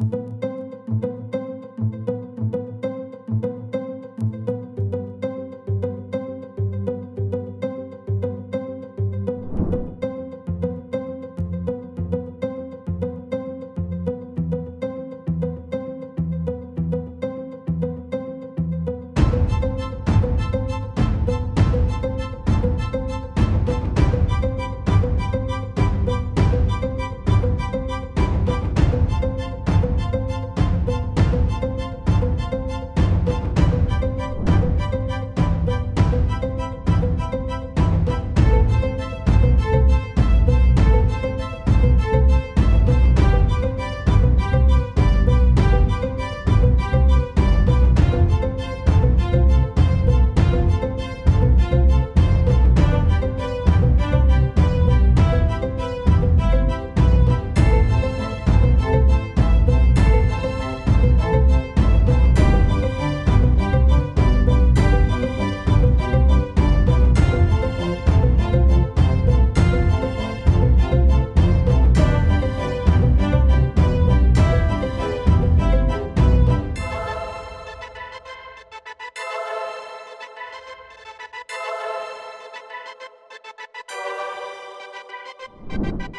you you